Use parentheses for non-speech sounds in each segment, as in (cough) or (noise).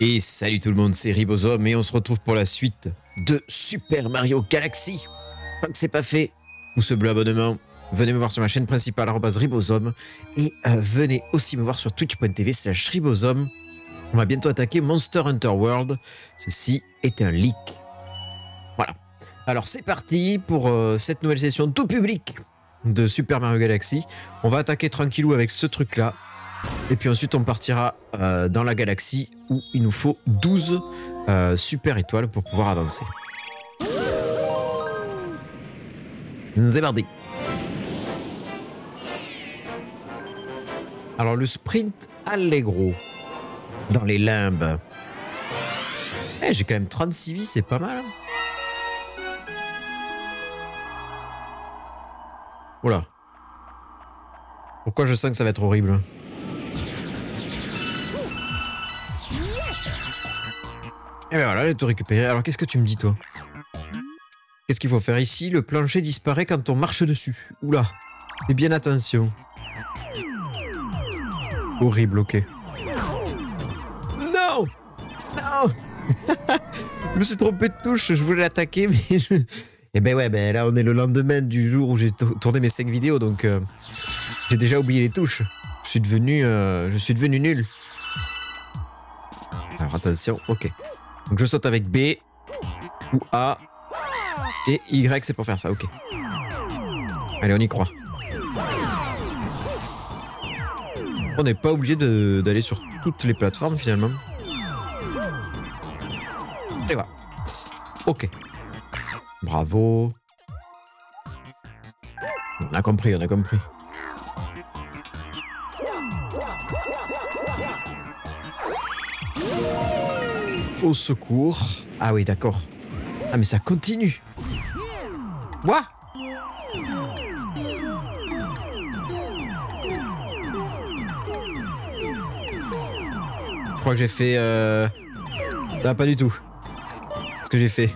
Et salut tout le monde, c'est Ribosome et on se retrouve pour la suite de Super Mario Galaxy. Tant que c'est pas fait, vous ce bleu abonnement, venez me voir sur ma chaîne principale Ribosome et euh, venez aussi me voir sur twitch.tv slash Ribosome. On va bientôt attaquer Monster Hunter World. Ceci est un leak. Voilà. Alors c'est parti pour euh, cette nouvelle session tout public de Super Mario Galaxy. On va attaquer tranquillou avec ce truc là. Et puis ensuite, on partira euh, dans la galaxie où il nous faut 12 euh, super étoiles pour pouvoir avancer. Parti. Alors le sprint Allegro dans les limbes. Eh, j'ai quand même 36 vies, c'est pas mal. Oula. Pourquoi je sens que ça va être horrible Et bien voilà, j'ai tout récupéré. Alors qu'est-ce que tu me dis toi? Qu'est-ce qu'il faut faire? Ici Le plancher disparaît quand on marche dessus. Oula, fais bien attention. Horrible, ok. Non Non (laughs) Je me suis trompé de touche, je voulais l'attaquer, mais (laughs) je... Eh ben ouais, ben là on est le lendemain du jour où j'ai tourné mes 5 vidéos, donc euh, j'ai déjà oublié les touches. Je suis devenu, euh, je suis devenu nul. Alors attention, ok. Donc je saute avec B ou A et Y, c'est pour faire ça, ok. Allez, on y croit. On n'est pas obligé d'aller sur toutes les plateformes finalement. Et voilà. Ok. Bravo. On a compris, on a compris. Au secours. Ah oui, d'accord. Ah, mais ça continue. Quoi Je crois que j'ai fait... Euh... Ça va pas du tout. Ce que j'ai fait.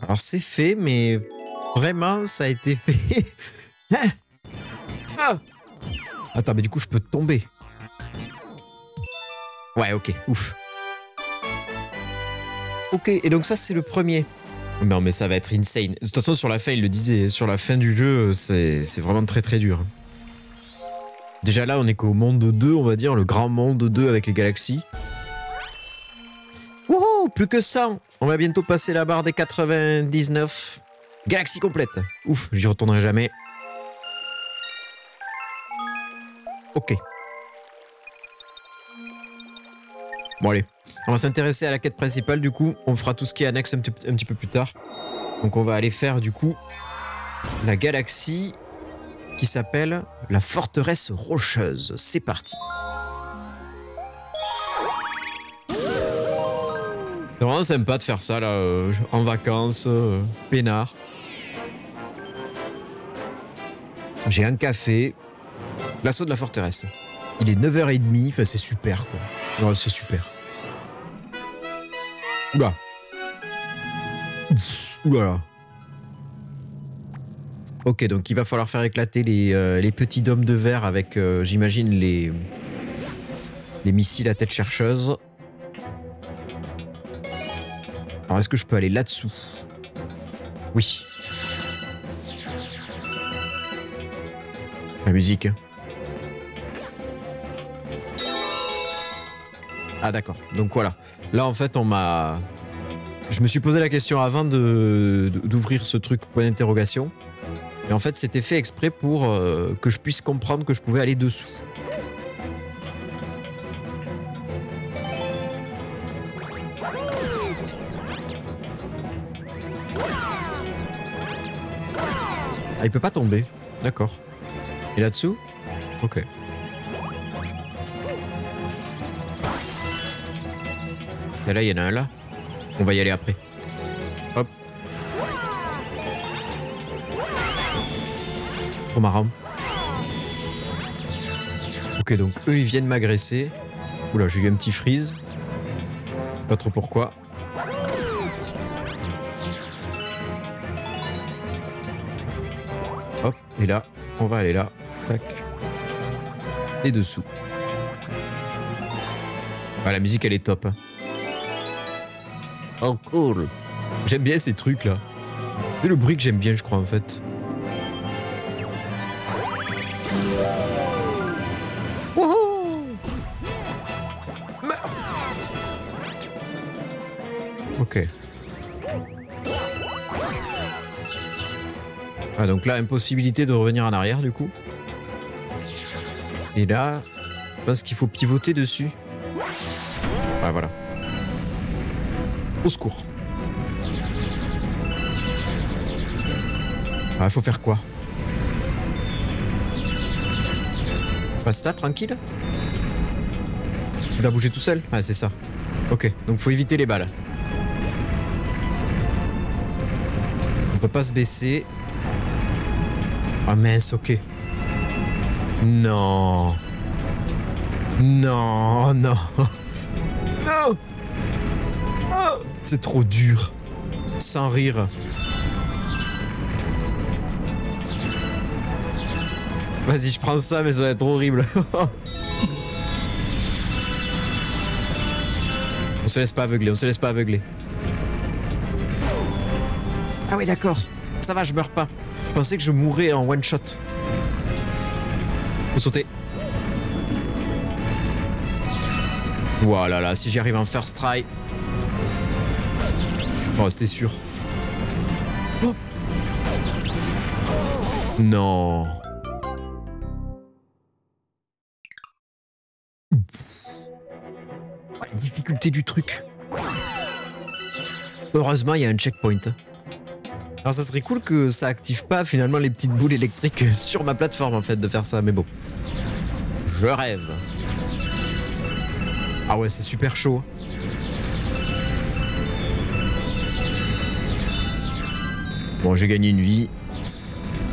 Alors c'est fait, mais Vraiment, ça a été fait. (laughs) Hein? Ah Attends, mais du coup, je peux tomber. Ouais, ok, ouf. Ok, et donc ça, c'est le premier. Non, mais ça va être insane. De toute façon, sur la fin, il le disait, sur la fin du jeu, c'est vraiment très très dur. Déjà là, on est qu'au monde 2, on va dire, le grand monde 2 avec les galaxies. Wouhou, plus que ça. On va bientôt passer la barre des 99. Galaxie complète. Ouf, j'y retournerai jamais. Ok. Bon allez, on va s'intéresser à la quête principale du coup. On fera tout ce qui est annexe un, petit peu plus tard. Donc on va aller faire du coup la galaxie qui s'appelle la forteresse rocheuse. C'est parti. Vraiment sympa de faire ça là, euh, en vacances, euh, peinard. J'ai un café. L'assaut de la forteresse. Il est 9h30, enfin c'est super quoi. c'est super. Oula. Oula. Ok, donc il va falloir faire éclater les, euh, les petits dômes de verre avec, euh, j'imagine, les, les missiles à tête chercheuse. Alors est-ce que je peux aller là-dessous? Oui. La musique. Ah d'accord. Donc voilà. Là en fait on m'a... Je me suis posé la question avant d'ouvrir ce truc point d'interrogation. Et en fait c'était fait exprès pour euh, que je puisse comprendre que je pouvais aller dessous. Ah, il peut pas tomber. D'accord. Et là-dessous Ok. Et là, il y en a un là. On va y aller après. Hop. Trop marrant. Ok, donc eux, ils viennent m'agresser. Oula, j'ai eu un petit freeze. Pas trop pourquoi. Là, on va aller là. Tac. Et dessous. Ah, la musique, elle est top. hein. Oh, cool. J'aime bien ces trucs-là. C'est le bruit que j'aime bien, je crois, en fait. Ah, donc là, impossibilité de revenir en arrière, du coup. Et là, je pense qu'il faut pivoter dessus. Ah, voilà. Au secours. Ah, faut faire quoi? Je là, tranquille? Il va bouger tout seul? Ah, c'est ça. Ok, donc faut éviter les balles. On peut pas se baisser. Ah mince, ok. Non. Non, non. Non. (laughs) Oh, c'est trop dur. Sans rire. Vas-y, je prends ça, mais ça va être horrible. (laughs) on se laisse pas aveugler, on se laisse pas aveugler. Ah oui, d'accord. Ça va, je meurs pas. Je pensais que je mourrais en one shot. Faut sauter. Voilà, là, si j'y arrive en first try. Oh, c'était sûr. Non. Oh, la difficulté du truc. Heureusement, il y a un checkpoint. Alors ça serait cool que ça active pas finalement les petites boules électriques (laughs) sur ma plateforme en fait de faire ça, mais bon. Je rêve. Ah ouais, c'est super chaud. Bon, j'ai gagné une vie.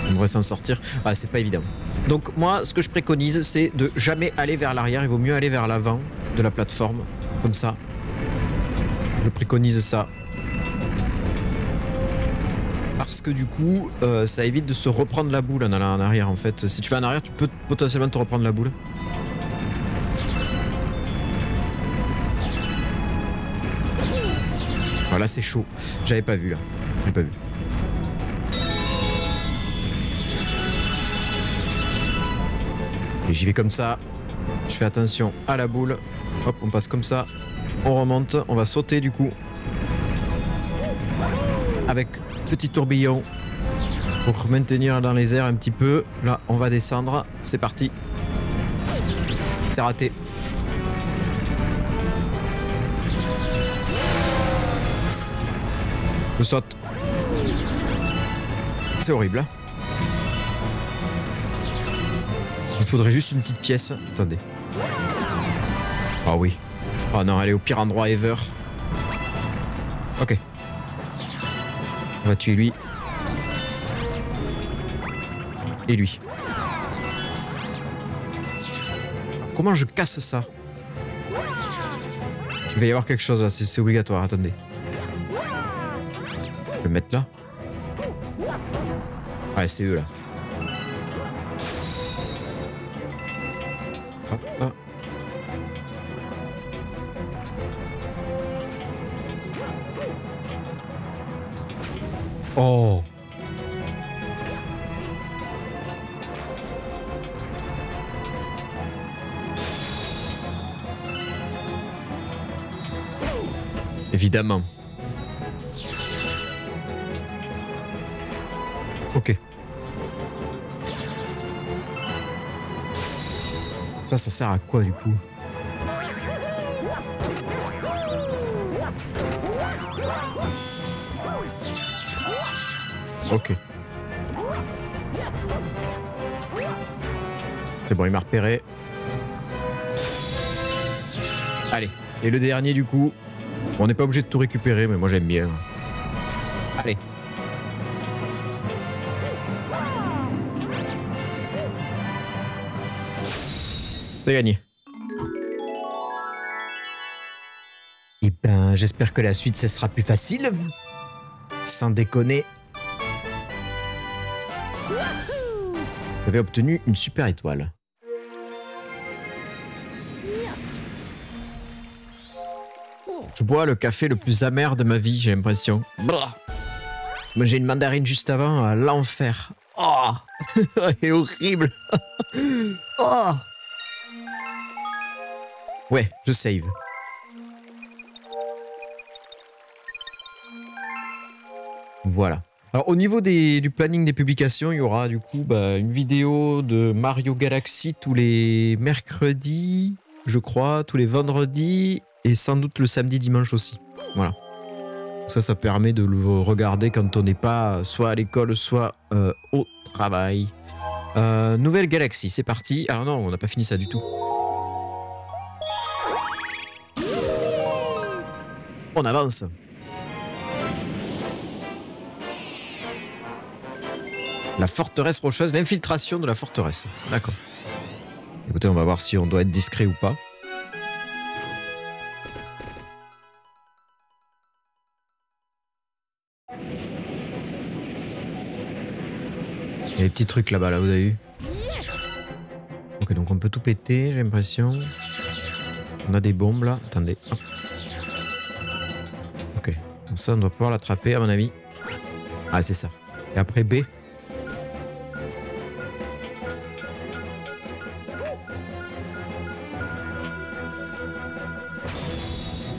On devrait s'en sortir. Ah, c'est pas évident. Donc moi, ce que je préconise, c'est de jamais aller vers l'arrière. Il vaut mieux aller vers l'avant de la plateforme. Comme ça. Je préconise ça. Parce que du coup, euh, ça évite de se reprendre la boule en allant en arrière en fait. Si tu fais en arrière, tu peux potentiellement te reprendre la boule. Voilà, c'est chaud. J'avais pas vu là. J'ai pas vu. Et j'y vais comme ça. Je fais attention à la boule. Hop, on passe comme ça. On remonte. On va sauter du coup. Avec petit tourbillon. Pour maintenir dans les airs un petit peu. Là, on va descendre. C'est parti. C'est raté. Je saute. C'est horrible. hein. Il faudrait juste une petite pièce. Attendez. Ah oui. Oh non, elle est au pire endroit ever. On va tuer lui. Et lui. Comment je casse ça? Il va y avoir quelque chose là, c'est obligatoire, attendez. Je vais le mettre là Ouais, c'est eux là. Hop, hop. Oh Évidemment. Ok. Ça, ça sert à quoi du coup? Ok. C'est bon, il m'a repéré. Allez. Et le dernier du coup. On n'est pas obligé de tout récupérer, mais moi j'aime bien. Allez. C'est gagné. Eh ben, j'espère que la suite, ce sera plus facile. Sans déconner. Obtenu une super étoile. Je bois le café le plus amer de ma vie, j'ai l'impression. J'ai une mandarine juste avant, à l'enfer. (laughs) Oh C'est horrible oh (laughs) Ouais, je save. Voilà. Alors au niveau du planning des publications, il y aura du coup bah, une vidéo de Mario Galaxy tous les mercredis, je crois, tous les vendredis, et sans doute le samedi dimanche aussi. Voilà. Ça, ça permet de le regarder quand on n'est pas soit à l'école, soit euh, au travail. Euh, nouvelle galaxie, c'est parti. Alors non, on n'a pas fini ça du tout. On avance. La forteresse rocheuse, l'infiltration de la forteresse. D'accord. Écoutez, on va voir si on doit être discret ou pas. Il y a des petits trucs là-bas, là, vous avez vu Ok, donc on peut tout péter, j'ai l'impression. On a des bombes là. Attendez. Ok. Donc ça, on doit pouvoir l'attraper, à mon avis. Ah, c'est ça. Et après B.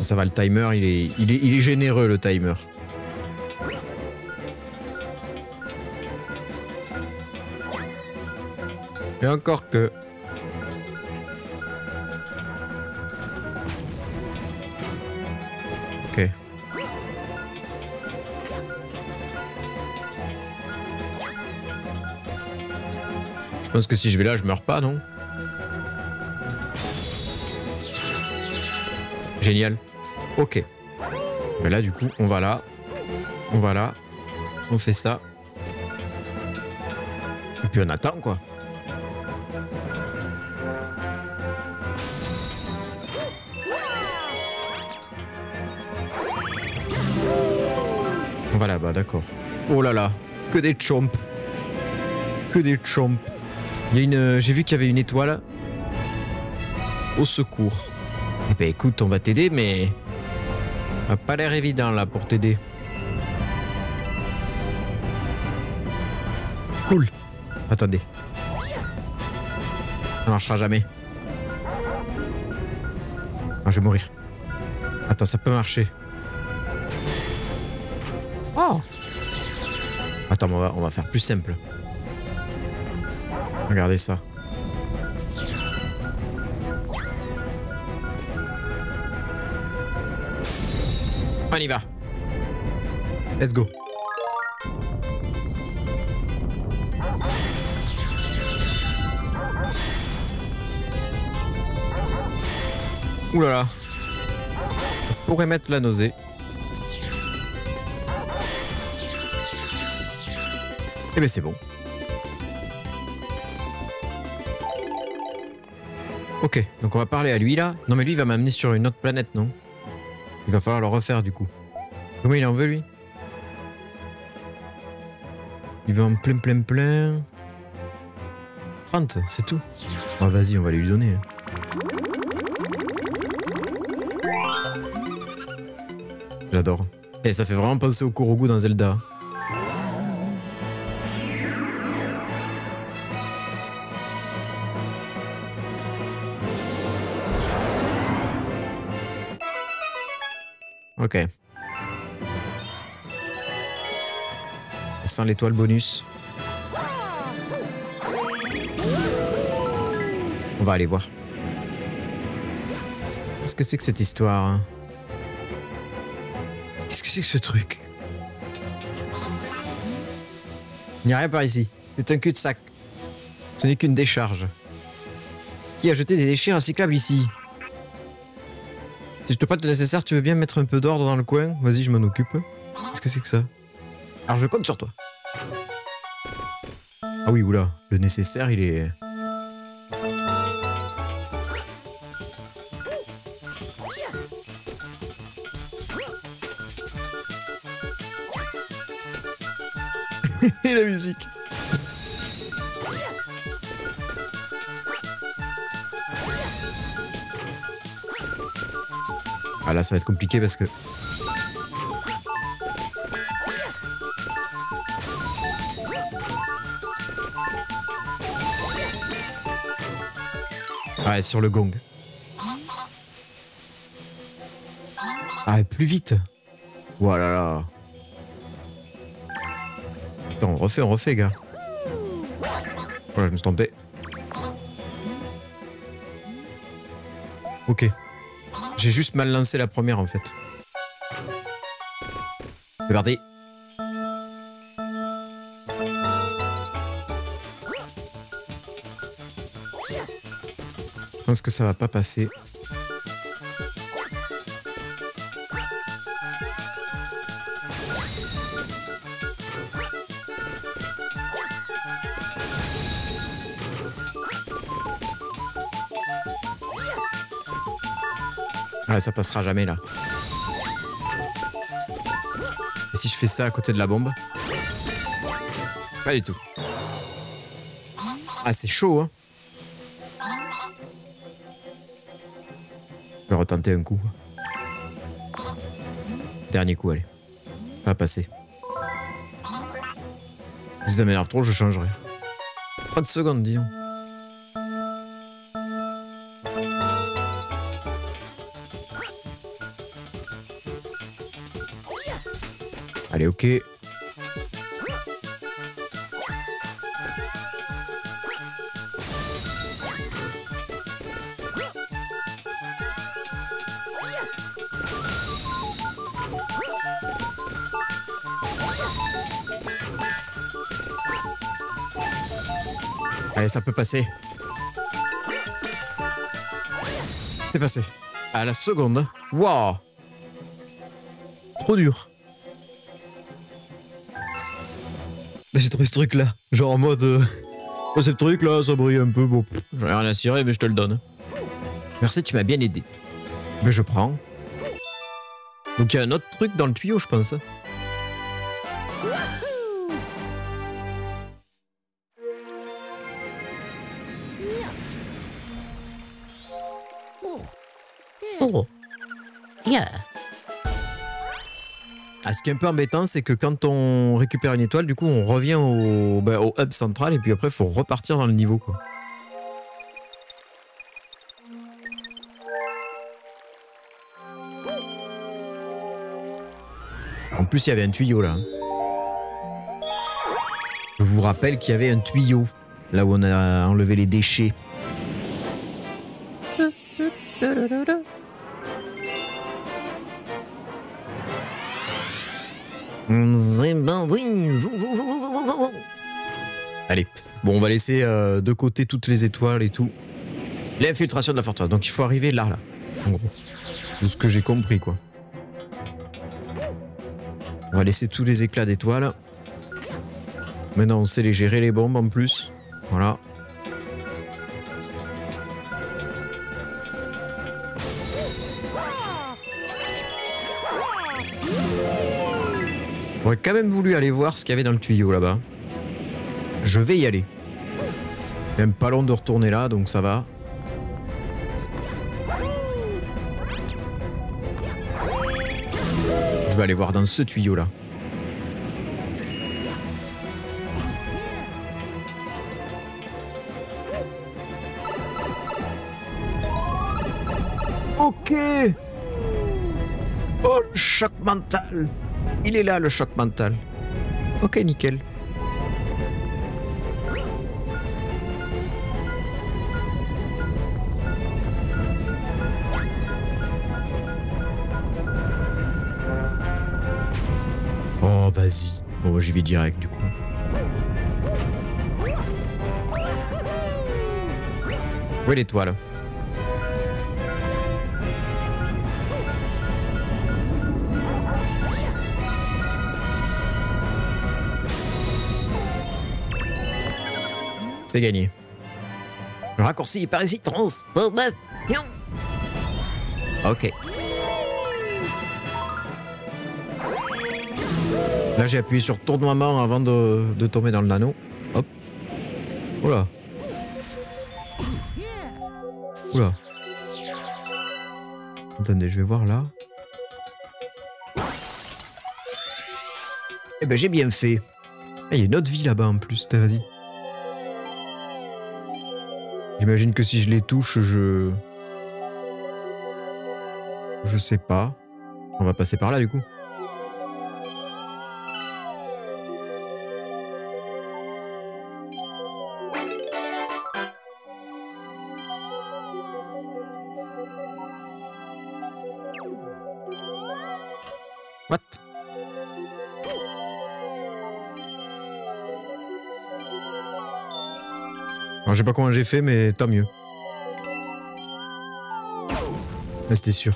Ça va, le timer, il est, généreux, le timer. Et encore que... Ok. Je pense que si je vais là, je meurs pas, non? Génial. Ok. Mais là, du coup, on va là. On va là. On fait ça. Et puis on attend, quoi. Voilà, bah d'accord. Oh là là, que des chomps. Que des chomps. Il y a une... J'ai vu qu'il y avait une étoile. Au secours. Eh ben écoute, on va t'aider, mais... N'a pas l'air évident là pour t'aider. Cool. Attendez. Ça marchera jamais. Ah, je vais mourir. Attends, ça peut marcher. Oh Attends, on va faire plus simple. Regardez ça. Y va. Let's go. Ouh là là. pourrait mettre la nausée. Eh ben c'est bon. Ok, donc on va parler à lui là. Non mais lui il va m'amener sur une autre planète, non? Il va falloir le refaire du coup. Comment il en veut lui? Il veut en plein plein plein. 30, c'est tout. Oh vas-y, on va lui donner. Hein. J'adore. Et ça fait vraiment penser au Kurogu dans Zelda. Ok. Sans l'étoile bonus. On va aller voir. Qu'est-ce que c'est que cette histoire hein? Qu'est-ce que c'est que ce truc? Il n'y a rien par ici. C'est un cul-de-sac. Ce n'est qu'une décharge. Qui a jeté des déchets recyclables ici? Si je te prête le nécessaire, tu veux bien mettre un peu d'ordre dans le coin Vas-y, je m'en occupe. Qu'est-ce que c'est que ça Alors je compte sur toi. Ah oui, oula, le nécessaire, il est... (laughs) Et la musique là, ça va être compliqué parce que... Ouais, sur le gong. Ah, plus vite. Voilà. là. Attends, on refait, on refait, gars. Voilà, je me suis trompé. Ok. J'ai juste mal lancé la première, en fait. C'est parti. Je pense que ça va pas passer. Ça passera jamais là. Et si je fais ça à côté de la bombe? Pas du tout. Ah, c'est chaud, hein. Je vais retenter un coup. Dernier coup, allez. Ça va passer. Si ça m'énerve trop, je changerai. 30 secondes, disons. Allez, ok. Allez, ça peut passer. C'est passé. À la seconde. Waouh Trop dur. J'ai trouvé ce truc là. Genre en mode. Euh... oh, ce truc là, ça brille un peu. Bon, j'en ai rien à cirer, mais je te le donne. Merci, tu m'as bien aidé. Mais je prends. Donc il y a un autre truc dans le tuyau, je pense. Oh. Yeah. Ah, ce qui est un peu embêtant, c'est que quand on récupère une étoile, du coup, on revient au, au hub central et puis après, il faut repartir dans le niveau. En plus, il y avait un tuyau là. Je vous rappelle qu'il y avait un tuyau là où on a enlevé les déchets. Va laisser euh, de côté toutes les étoiles et tout. L'infiltration de la forteresse. Donc il faut arriver là, là. En gros. De ce que j'ai compris, quoi. On va laisser tous les éclats d'étoiles. Maintenant, on sait les gérer, les bombes, en plus. Voilà. J'aurais quand même voulu aller voir ce qu'il y avait dans le tuyau là-bas. Je vais y aller. Même pas long de retourner là, donc ça va. Je vais aller voir dans ce tuyau là. Ok. Oh, le choc mental. Il est là, le choc mental. Ok, nickel. Bon, j'y vais direct, du coup. Où est l'étoile C'est gagné. Le raccourci par ici, transformation. Ok. Là, j'ai appuyé sur tournoiement avant de, de tomber dans le nano. Hop. Oula. Oula. Attendez, je vais voir là. Eh ben, j'ai bien fait. Eh, il y a une autre vie là-bas en plus, vas-y. J'imagine que si je les touche, je... Je sais pas. On va passer par là du coup. What? Alors, je sais pas comment j'ai fait, mais tant mieux. Là, c'était sûr.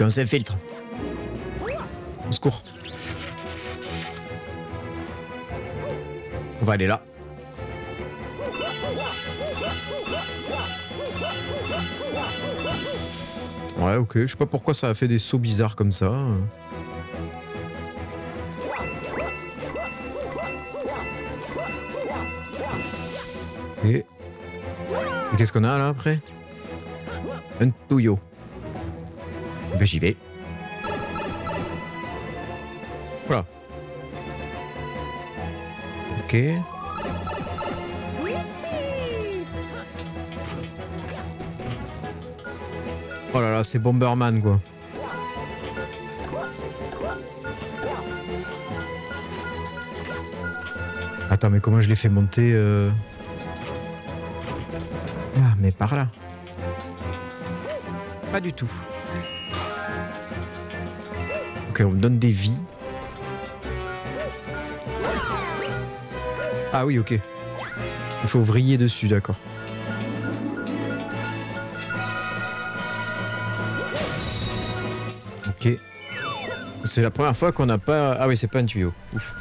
Aucun s'infiltre. Au secours. On va aller là. Ouais, ok. Je sais pas pourquoi ça a fait des sauts bizarres comme ça. Et... Et qu'est-ce qu'on a là après? Un touillot. Ben j'y vais. Voilà. Ok. Oh là là, c'est Bomberman quoi. Attends, mais comment je l'ai fait monter euh... Ah, mais par là. Pas du tout. On donne des vies. Ah oui, ok. Il faut vriller dessus, d'accord. Ok. C'est la première fois qu'on n'a pas... Ah oui, c'est pas un tuyau. Ouf.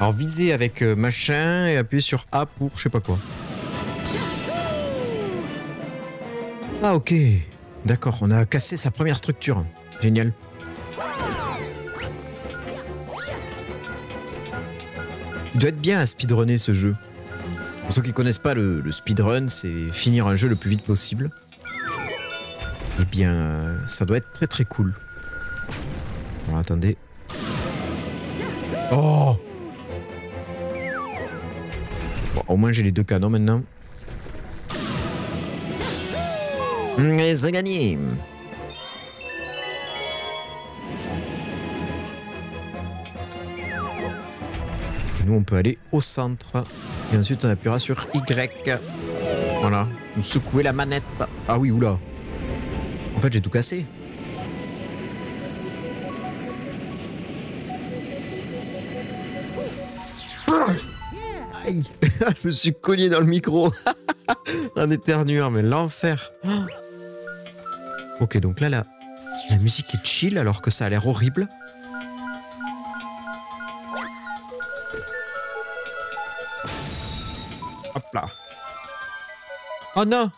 Alors viser avec euh, machin et appuyer sur A pour je sais pas quoi. Ah ok. D'accord, on a cassé sa première structure. Génial. Il doit être bien à speedrunner ce jeu. Pour ceux qui connaissent pas le, speedrun, c'est finir un jeu le plus vite possible. Eh bien, ça doit être très très cool. Bon, attendez. Oh Bon, au moins j'ai les deux canons maintenant. Et c'est gagné Nous, on peut aller au centre. Et ensuite, on appuiera sur Y. Voilà. Nous secouer la manette. Ah oui, oula. En fait, j'ai tout cassé. Aïe (laughs) Je me suis cogné dans le micro. (laughs) Un éternueur, mais l'enfer. (gasps) Ok, donc là, la, la musique est chill alors que ça a l'air horrible. Oh non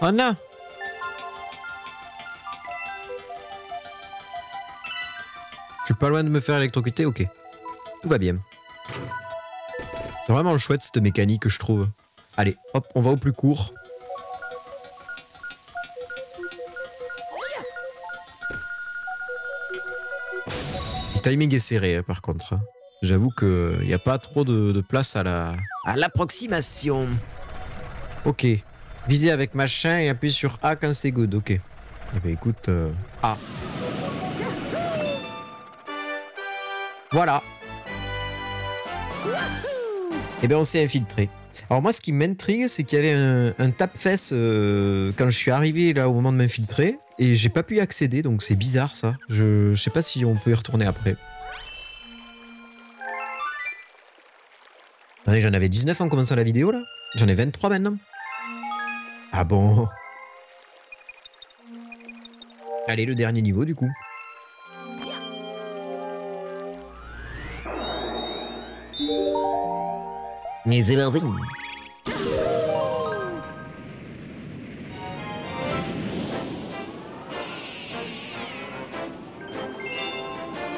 Oh non Je suis pas loin de me faire électrocuter, ok. Tout va bien. C'est vraiment chouette cette mécanique, je trouve. Allez, hop, on va au plus court. Le timing est serré, hein, par contre. J'avoue qu'il n'y a pas trop de, de place à la à l'approximation. Ok. Viser avec machin et appuyer sur A quand c'est good. Ok. Eh ben écoute, euh, A. Voilà. Eh bien, on s'est infiltré. Alors moi, ce qui m'intrigue, c'est qu'il y avait un, un tape-fesse euh, quand je suis arrivé là au moment de m'infiltrer. Et j'ai pas pu y accéder, donc c'est bizarre ça. Je, je sais pas si on peut y retourner après. Attendez, j'en avais 19 en commençant la vidéo là J'en ai 23 maintenant Ah bon? Allez, le dernier niveau du coup. Parti.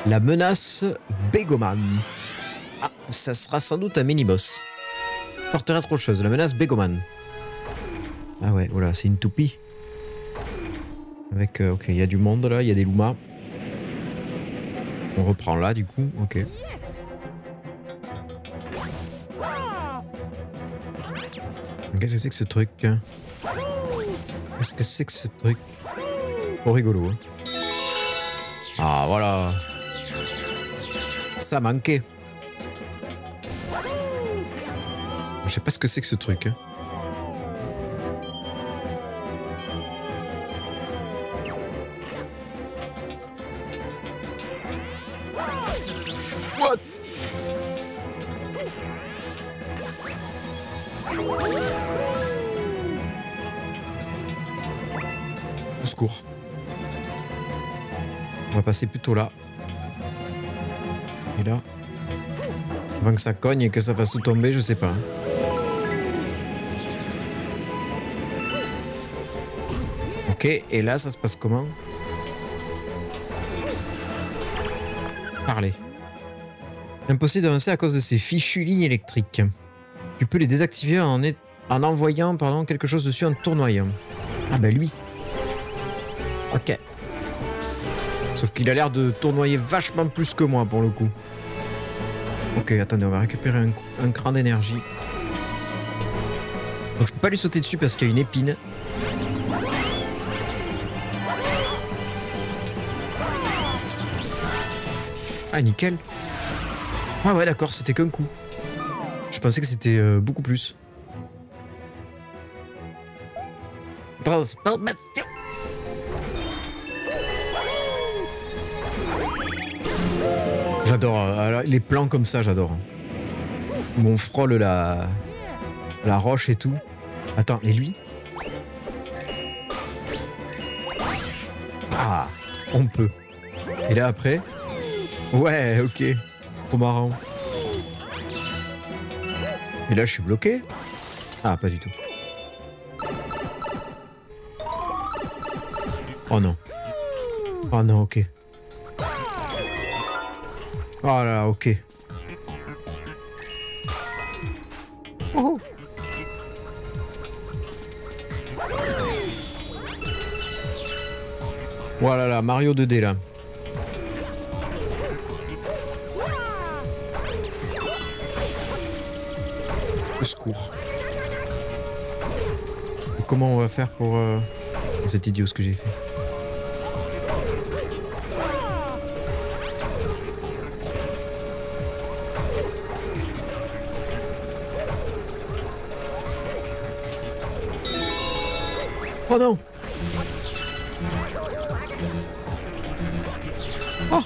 La menace Begoman. Ah, ça sera sans doute un mini-boss. Forteresse rocheuse, la menace Begoman. Ah ouais, voilà, c'est une toupie. Avec, euh, ok, il y a du monde là, il y a des loumas. On reprend là du coup, ok. Qu'est-ce que c'est que ce truc hein? Qu'est-ce que c'est que ce truc? Oh rigolo. Hein. Ah voilà. Ça manquait. Je sais pas ce que c'est que ce truc. Hein. On va passer plutôt là. Et là Avant que ça cogne et que ça fasse tout tomber, je sais pas. hein. Ok, et là, ça se passe comment? Parler. Impossible d'avancer à cause de ces fichues lignes électriques. Tu peux les désactiver en, en envoyant pardon, quelque chose dessus en tournoyant. Ah bah lui. Ok. Sauf qu'il a l'air de tournoyer vachement plus que moi pour le coup. Ok, attendez, on va récupérer un, un cran d'énergie. Donc je peux pas lui sauter dessus parce qu'il y a une épine. Ah nickel. Ah ouais d'accord, c'était qu'un coup. Je pensais que c'était euh, beaucoup plus. Transformation. J'adore euh, les plans comme ça, j'adore. Où on frôle la la roche et tout. Attends, et lui? Ah, on peut. Et là après? Ouais, ok. Trop marrant. Et là, je suis bloqué? Ah, pas du tout. Oh non. Oh non, ok. Oh là ok. Oh. Voilà là, Mario 2D là. Secours. Comment on va faire pour... Euh... oh, C'est idiot ce que j'ai fait. Oh non Oh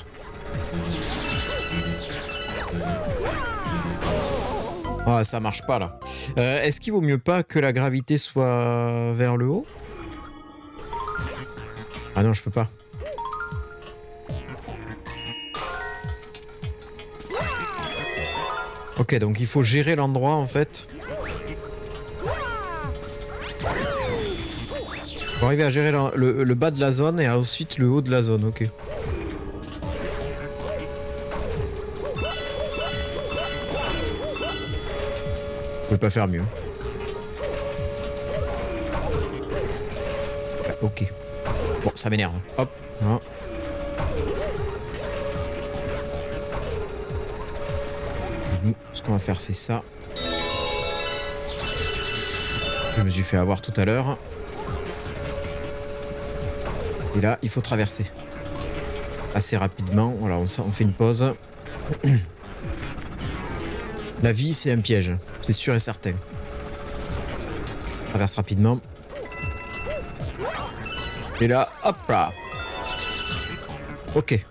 Ah, ça marche pas là. Euh, Est-ce qu'il vaut mieux pas que la gravité soit vers le haut? Ah non, je peux pas. Ok, donc il faut gérer l'endroit en fait. Faut arriver à gérer le, bas de la zone et ensuite le haut de la zone, ok. Je peux pas faire mieux. Ok. Bon, ça m'énerve. Hop. Nous, ce qu'on va faire, c'est ça. Je me suis fait avoir tout à l'heure. Et là, il faut traverser. Assez rapidement. Voilà, on, fait une pause. (clears throat) La vie, c'est un piège. C'est sûr et certain. Traverse rapidement. Et là, hop là. Ok.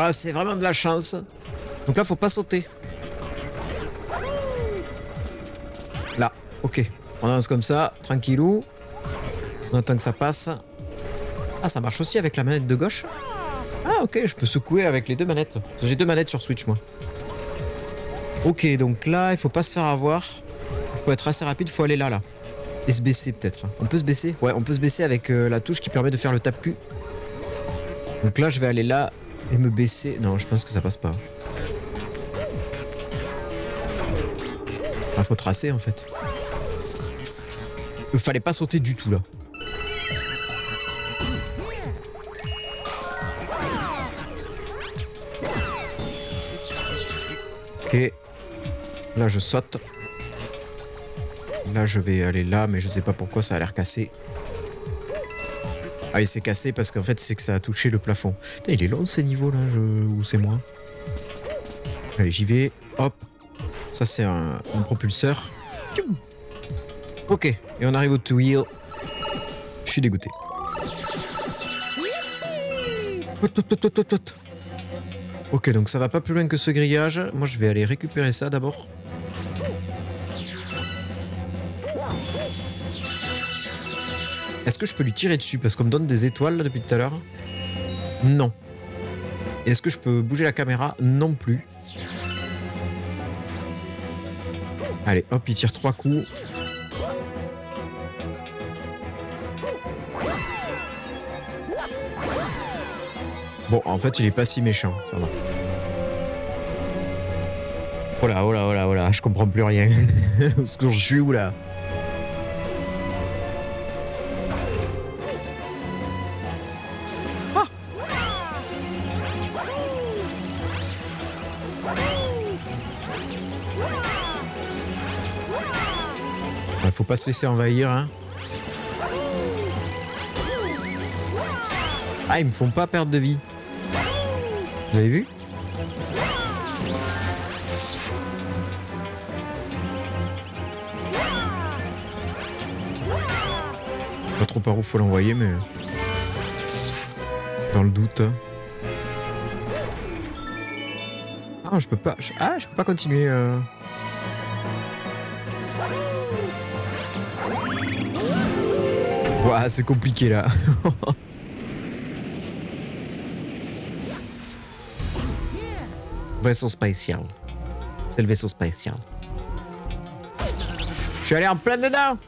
Là, c'est vraiment de la chance. Donc là, faut pas sauter. Là, ok. On avance comme ça, tranquillou. On attend que ça passe. Ah, ça marche aussi avec la manette de gauche Ah, ok, je peux secouer avec les deux manettes. J'ai deux manettes sur Switch, moi. Ok, donc là, il faut pas se faire avoir. Il faut être assez rapide, il faut aller là, là. Et se baisser, peut-être. On peut se baisser Ouais, on peut se baisser avec euh, la touche qui permet de faire le tape-cul. Donc là, je vais aller là et me baisser. Non, je pense que ça passe pas. Il faut tracer, en fait. Il fallait pas sauter du tout, là. Ok. Là, je saute. Là, je vais aller là, mais je sais pas pourquoi ça a l'air cassé. Ah, il s'est cassé parce qu'en fait, c'est que ça a touché le plafond. Il est long ce niveau là, je... ou c'est moi Allez, j'y vais. Hop. Ça, c'est un, propulseur. Ok, et on arrive au two-wheel. Je suis dégoûté. Ok, donc ça va pas plus loin que ce grillage. Moi, je vais aller récupérer ça d'abord. Est-ce que je peux lui tirer dessus Parce qu'on me donne des étoiles depuis tout à l'heure. Non. Est-ce que je peux bouger la caméra Non plus. Allez, hop, il tire trois coups. Bon, en fait, il est pas si méchant, ça va. Oh là, oh là, oh là, oh là, je comprends plus rien. (laughs) Ce que je suis où là? Faut pas se laisser envahir, hein. Ah, ils me font pas perdre de vie. Vous avez vu? Pas trop par où faut l'envoyer, mais... Dans le doute. Ah, je peux pas... Ah, je peux pas continuer... Euh... C'est compliqué là. Vaisseau spatial. C'est le vaisseau spatial. Je suis allé en plein dedans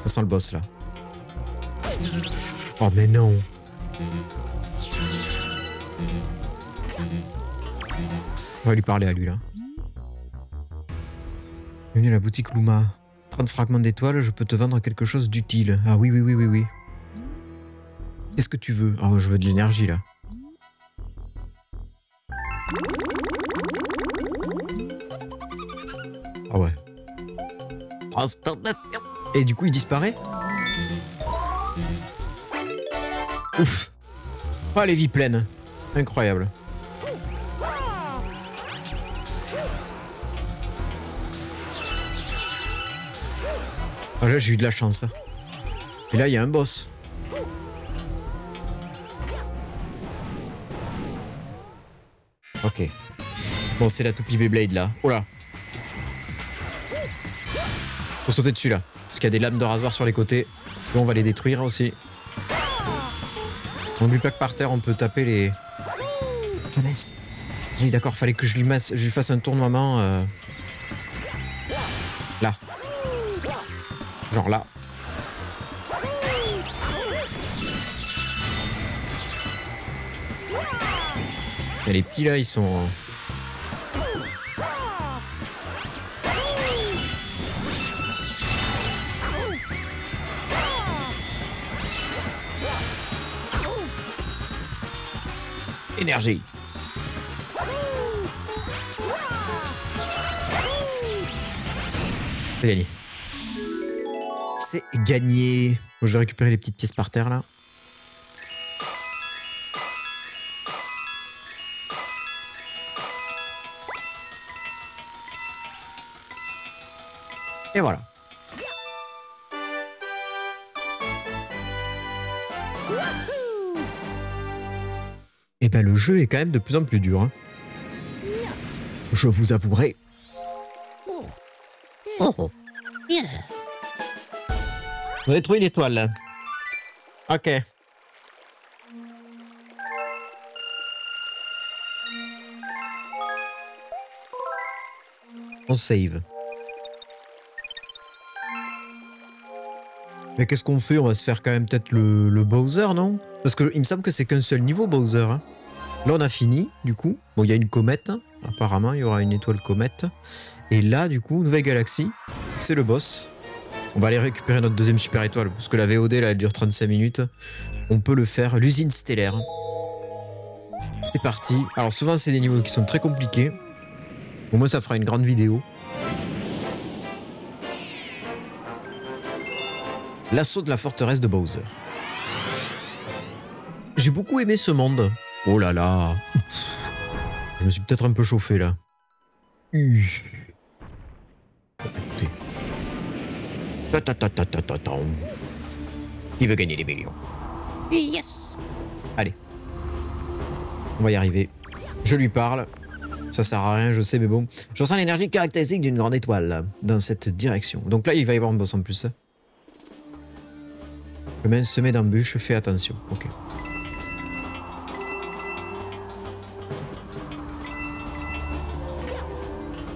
Ça sent le boss là. Oh mais non On va lui parler à lui là. Bienvenue à la boutique Luma. 30 fragments d'étoiles, je peux te vendre quelque chose d'utile. Ah oui, oui, oui, oui, oui. Qu'est-ce que tu veux? Oh, je veux de l'énergie, là. Ah ouais. Et du coup, il disparaît? Ouf Oh, les vies pleines Incroyable. Ah là, j'ai eu de la chance. Et là, il y a un boss. Ok. Bon, c'est la toupie Beyblade là. Oh là. Faut sauter dessus là. Parce qu'il y a des lames de rasoir sur les côtés. On va les détruire aussi. On lui pas que par terre, on peut taper les... Ah Oui, d'accord, fallait que je lui, masse, je lui fasse un tournoiement. Euh... Genre là. les petits là, ils sont... Énergie. C'est gagné. C'est gagné. Je vais récupérer les petites pièces par terre là. Et voilà. Et eh ben le jeu est quand même de plus en plus dur. Hein. Je vous avouerai. Oh, bien. Vous avez trouvé l'étoile. Ok. On save. Mais qu'est-ce qu'on fait? On va se faire quand même peut-être le, le Bowser, non? Parce que il me semble que c'est qu'un seul niveau Bowser. hein. Là, on a fini, du coup. Bon, il y a une comète. hein. Apparemment, il y aura une étoile comète. Et là, du coup, nouvelle galaxie. C'est le boss. On va aller récupérer notre deuxième super étoile. Parce que la VOD, là, elle dure 35 minutes. On peut le faire. L'usine stellaire. C'est parti. Alors, souvent, c'est des niveaux qui sont très compliqués. Au moins, ça fera une grande vidéo. L'assaut de la forteresse de Bowser. J'ai beaucoup aimé ce monde. Oh là là. Je me suis peut-être un peu chauffé là. Qui veut gagner des millions Yes. Allez. On va y arriver. Je lui parle. Ça sert à rien, je sais, mais bon. Je ressens l'énergie caractéristique d'une grande étoile dans cette direction. Donc là, il va y avoir un boss en plus. Le mec se met d'embûche, fais attention. Ok.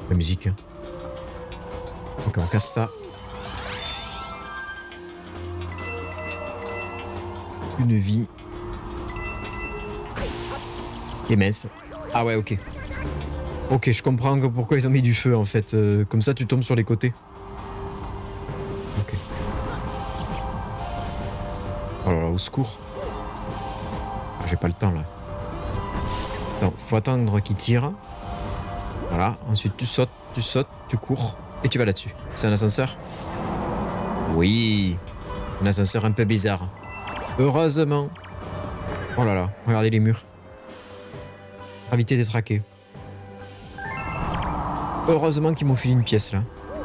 La musique. Ok, on casse ça. Une vie. Les messes. Ah ouais, ok. Ok, je comprends pourquoi ils ont mis du feu en fait. Euh, comme ça, tu tombes sur les côtés. Ok. Oh là là, au secours. Ah, J'ai pas le temps là. Attends, faut attendre qu'il tire. Voilà, ensuite tu sautes, tu sautes, tu cours et tu vas là-dessus. C'est un ascenseur? Oui. Un ascenseur un peu bizarre. Heureusement. Oh là là, regardez les murs. Gravité détraquée. Heureusement qu'ils m'ont filé une pièce là.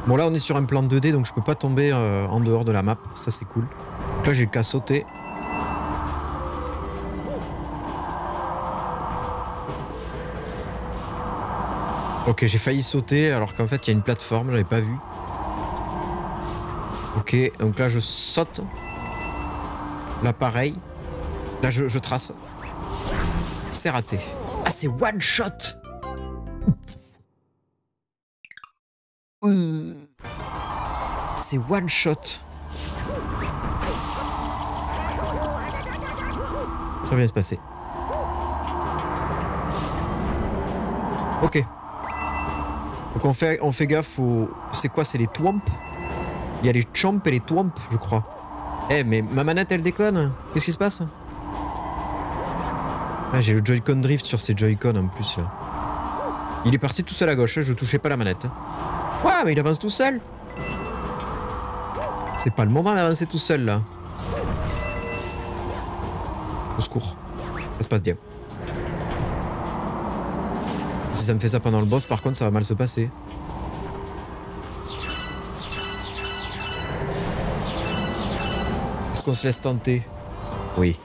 Bon là on est sur un plan 2D donc je peux pas tomber euh, en dehors de la map, ça c'est cool. Donc là j'ai qu'à sauter. Ok j'ai failli sauter alors qu'en fait il y a une plateforme, j'avais pas vu. Ok donc là je saute. Là pareil. Là je, trace. C'est raté. Ah c'est one shot C'est one shot. Ça va bien se passer. Ok. Donc on fait, on fait gaffe aux... C'est quoi? C'est les twomp Il y a les chomp et les twomp, je crois. Eh, mais ma manette, elle déconne Qu'est-ce qui se passe Ah, j'ai le Joy-Con drift sur ces Joy-Con en plus, là. Il est parti tout seul à gauche, hein, je touchais pas la manette. Ouais, mais il avance tout seul C'est pas le moment d'avancer tout seul, là. Au secours. Ça se passe bien. Si ça me fait ça pendant le boss, par contre, ça va mal se passer. Qu'on se laisse tenter Oui.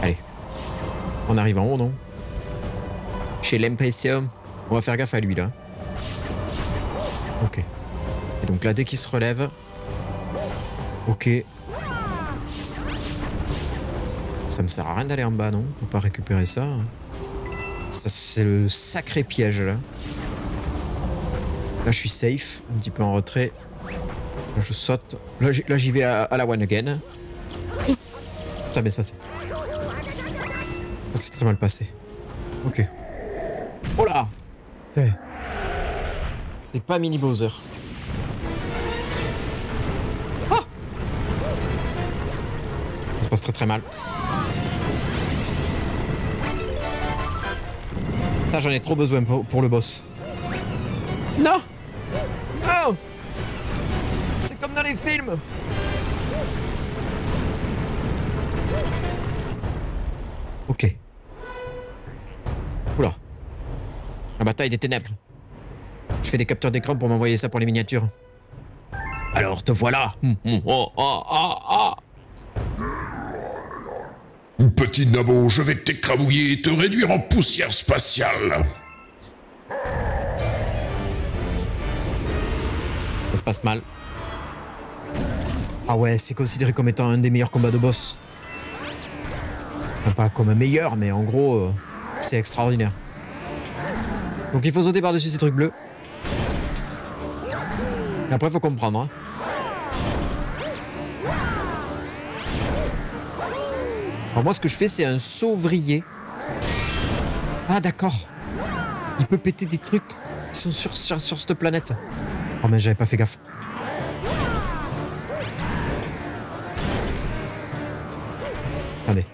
Allez. On arrive en haut, non? Chez l'impression. On va faire gaffe à lui, là. Ok. Et donc là, dès qu'il se relève... Ok. Ça me sert à rien d'aller en bas, non? On peut pas récupérer ça. Ça, c'est le sacré piège, là. Là, je suis safe, un petit peu en retrait. Là, je saute. Là, j'y vais à, la one again. Ça va bien se passer. Ça s'est très mal passé. Ok. Oh là. C'est pas Mini Bowser. Ah Ça se passe très très mal. Ça, j'en ai trop besoin pour, le boss. Non Non C'est comme dans les films Ok. Oula. La bataille des ténèbres. Je fais des capteurs d'écran pour m'envoyer ça pour les miniatures. Alors te voilà. Hum, hum, oh, oh, oh, Petit nabo, je vais t'écrabouiller et te réduire en poussière spatiale. Ça se passe mal. Ah ouais, c'est considéré comme étant un des meilleurs combats de boss. Enfin, pas comme un meilleur, mais en gros, euh, c'est extraordinaire. Donc il faut sauter par-dessus ces trucs bleus. Et après, il faut comprendre. hein. Moi, ce que je fais, c'est un sauvrier. Ah, d'accord. Il peut péter des trucs qui sont sur, sur, cette planète. Oh, mais j'avais pas fait gaffe. Attendez.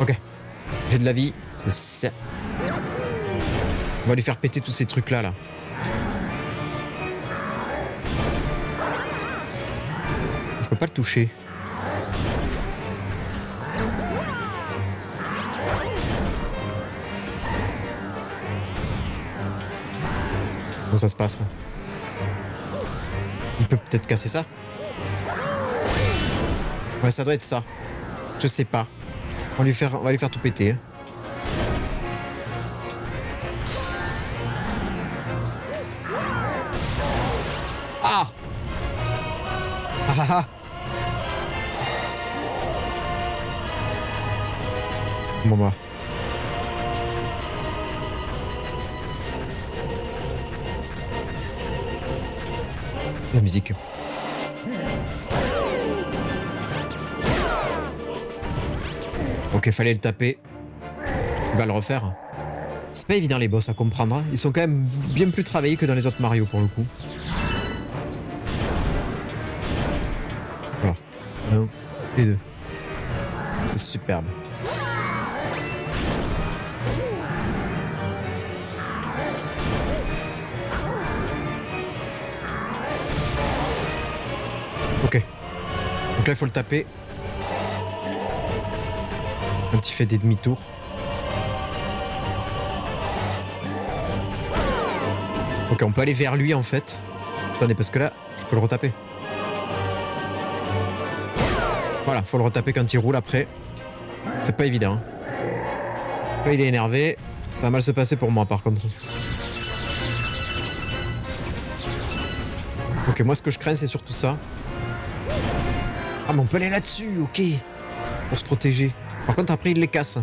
Ok. J'ai de la vie. On va lui faire péter tous ces trucs-là, là. Je peux pas le toucher. Ça se passe Il peut peut-être casser ça Ouais, ça doit être ça. Je sais pas. On, lui on va lui faire tout péter. Ok, fallait le taper. Il va le refaire. C'est pas évident les boss à comprendre. hein. Ils sont quand même bien plus travaillés que dans les autres Mario pour le coup. Alors, un et deux. C'est superbe. Donc là, il faut le taper. Quand il fait des demi-tours. Ok, on peut aller vers lui en fait. Attendez, parce que là, je peux le retaper. Voilà, faut le retaper quand il roule après. C'est pas évident. hein. Là, il est énervé. Ça va mal se passer pour moi par contre. Ok, moi ce que je crains c'est surtout ça. Ah mais on peut aller là-dessus, ok. Pour se protéger. Par contre après il les casse.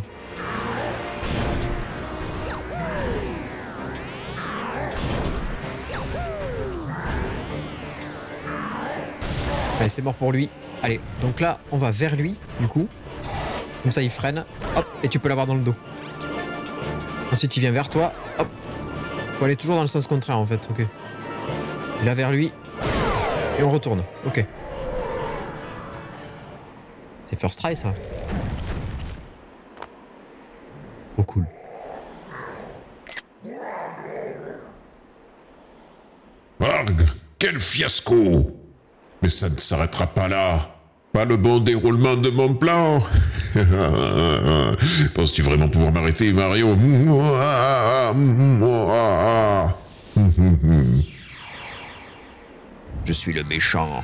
Ouais, c'est mort pour lui. Allez, donc là on va vers lui, du coup. Comme ça il freine. Hop, et tu peux l'avoir dans le dos. Ensuite il vient vers toi. Hop. Faut aller toujours dans le sens contraire en fait, ok. Là vers lui. Et on retourne. Ok. C'est first try ça. Oh cool. Arg, quel fiasco Mais ça ne s'arrêtera pas là. Pas le bon déroulement de mon plan. (laughs) Penses-tu vraiment pouvoir m'arrêter, Mario? Je suis le méchant.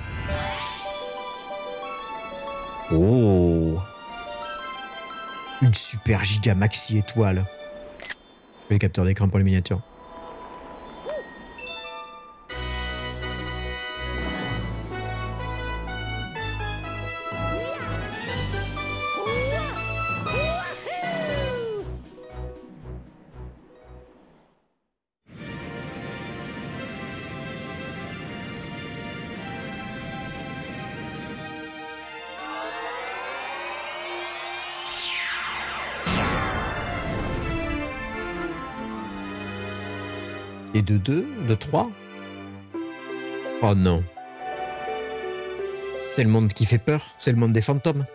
Oh. Une super giga maxi étoile. Les capteurs d'écran pour les miniatures. De 2, de 3 Oh non. C'est le monde qui fait peur, c'est le monde des fantômes.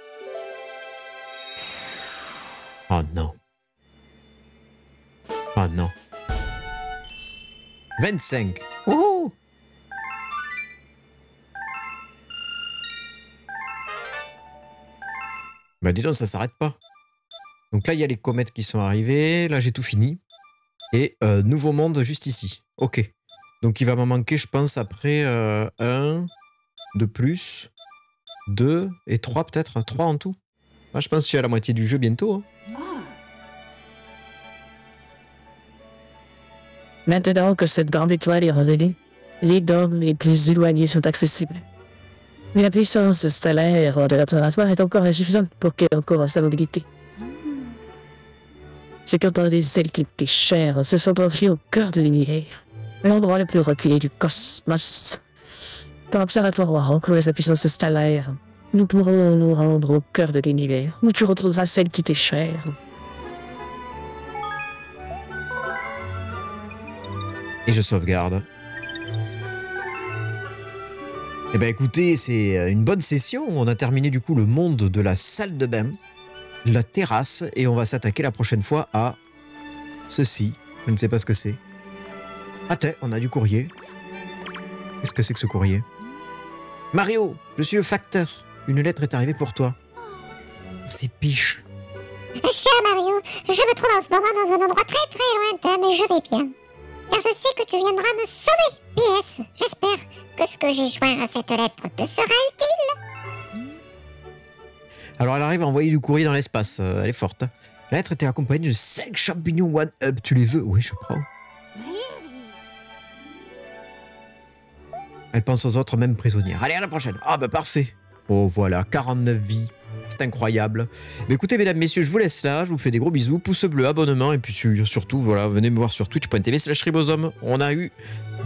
Oh non. Oh non. 25. Wouhou Bah dis donc, ça s'arrête pas. Donc là, il y a les comètes qui sont arrivées. Là, j'ai tout fini. Et euh, nouveau monde juste ici. Ok. Donc il va m'en manquer, je pense, après euh, un de plus. 2 et 3 peut-être 3 en tout. Moi, je pense que je suis à la moitié du jeu bientôt. hein. Maintenant que cette grande étoile est révélée, les dômes les plus éloignés sont accessibles. Mais la puissance stellaire de l'observatoire est encore insuffisante pour qu'elle encore sa mobilité. C'est quand des ailes qui coûtaient cher se sont enfuies au cœur de l'univers, l'endroit le plus reculé du cosmos. Quand l'observatoire aura recloué sa puissance stellaire, nous pourrons nous rendre au cœur de l'univers, où tu retrouveras celle qui t'est chère. Et je sauvegarde. Eh ben écoutez, c'est euh, une bonne session. On a terminé du coup le monde de la salle de bain, de la terrasse, et on va s'attaquer la prochaine fois à ceci. Je ne sais pas ce que c'est. Attends, on a du courrier. Qu'est-ce que c'est que ce courrier? Mario, je suis le facteur. Une lettre est arrivée pour toi. C'est Piche. Cher Mario, je me trouve en ce moment dans un endroit très très lointain, mais je vais bien. Car je sais que tu viendras me sauver. PS, j'espère que ce que j'ai joint à cette lettre te sera utile. Alors elle arrive à envoyer du courrier dans l'espace. Euh, elle est forte. La lettre était accompagnée de 5 champignons One Up. Tu les veux? Oui, je prends. Elle pense aux autres, même prisonnières. Allez, à la prochaine. Ah bah parfait. Oh voilà, 49 vies. C'est incroyable. Mais écoutez, mesdames, messieurs, je vous laisse là. Je vous fais des gros bisous. Pouce bleu, abonnement. Et puis sur- surtout, voilà, venez me voir sur twitch.tv slash ribosome. On a eu,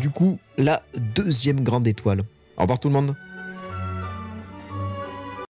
du coup, la deuxième grande étoile. Au revoir tout le monde.